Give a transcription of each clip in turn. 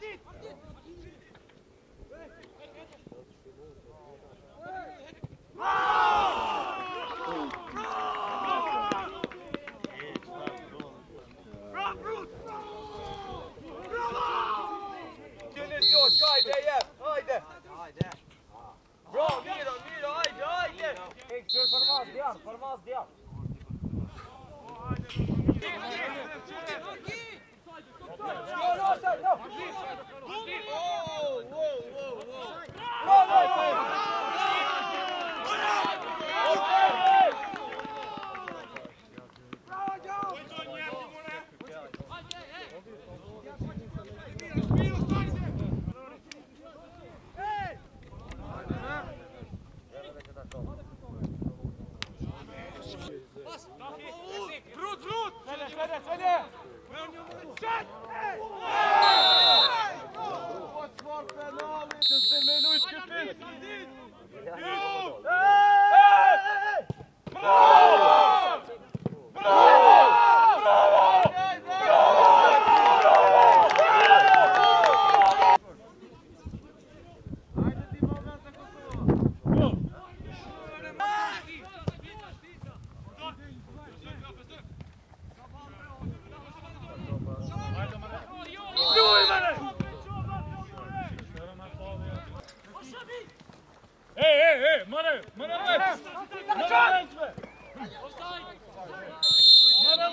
Tydligt Hajde, jep, hajde. Hajde. Bro, miro, miro, hajde, hajde. Ek, qërë për mas djarë, për mas djarë. Hajde, Brut, brut! Селя, Селя, Селя! Ey ey, Mane, Mane West! Mane West! Mane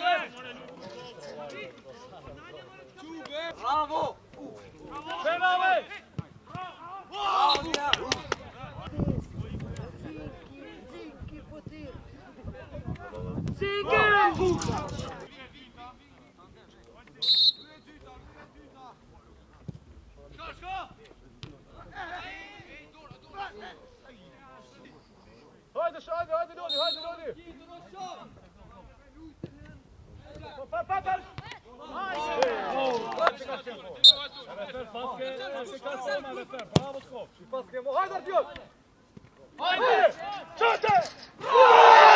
Refer, bravo skop! Paske mo, haydi atıyor. Haydi! Çöte! Haydi!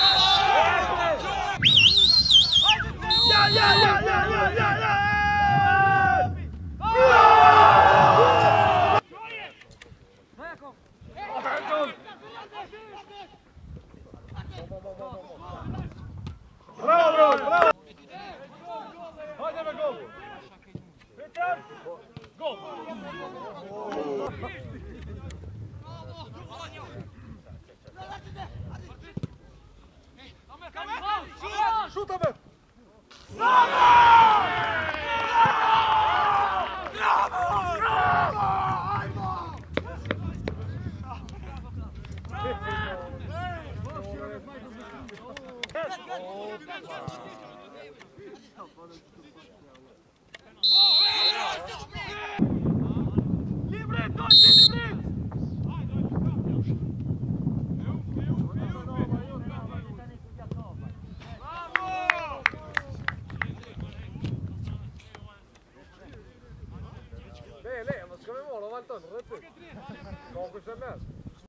Oh, Bene, ma secondo me lo avanti,